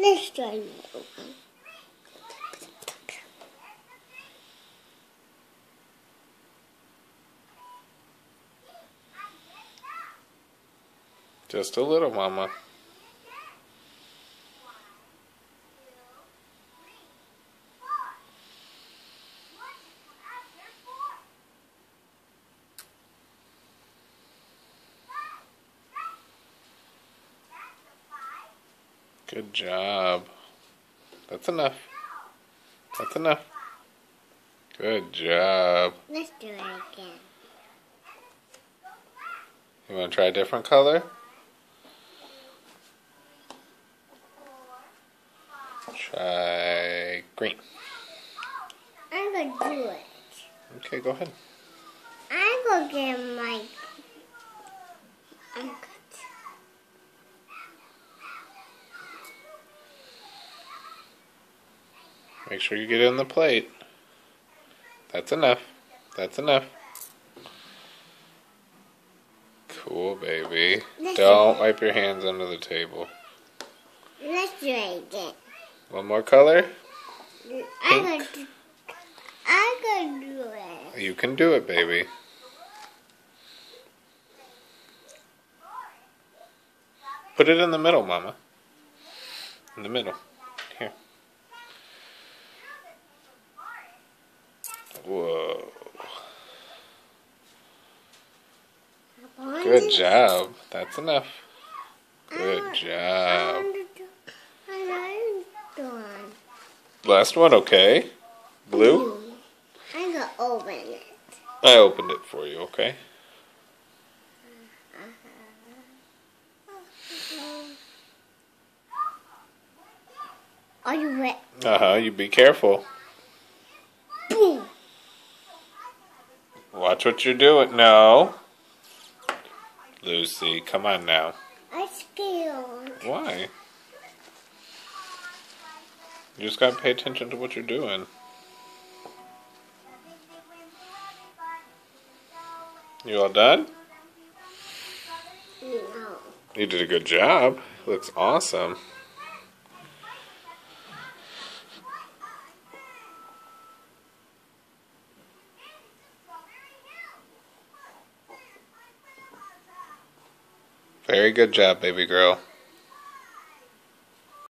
Let's try another one. Just a little, Mama. Good job. That's enough. That's enough. Good job. Let's do it again. You want to try a different color? Try green. I'm gonna do it. Okay, go ahead. I'm gonna get my. I'm good. Make sure you get it on the plate. That's enough. That's enough. Cool, baby. Don't wipe your hands under the table. Let's do it again. One more color? I'm gonna do. I'm gonna do it. You can do it, baby. Put it in the middle, Mama. In the middle. Good job. That's enough. Good job. Last one, okay. Blue? I'm gonna open it. I opened it for you, okay? Are you ready? Uh huh, you be careful. Boom! Watch what you're doing. No. Lucy, come on now. I'm scared. Why? You just gotta pay attention to what you're doing. You all done? No. You did a good job. Looks awesome. Very good job, baby girl.